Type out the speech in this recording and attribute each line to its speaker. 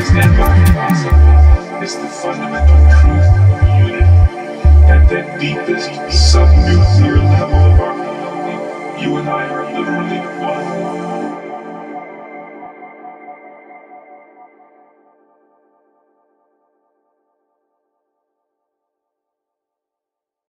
Speaker 1: is that is the fundamental truth of unity. At that deepest subnuclear level of our being, you and I are literally one.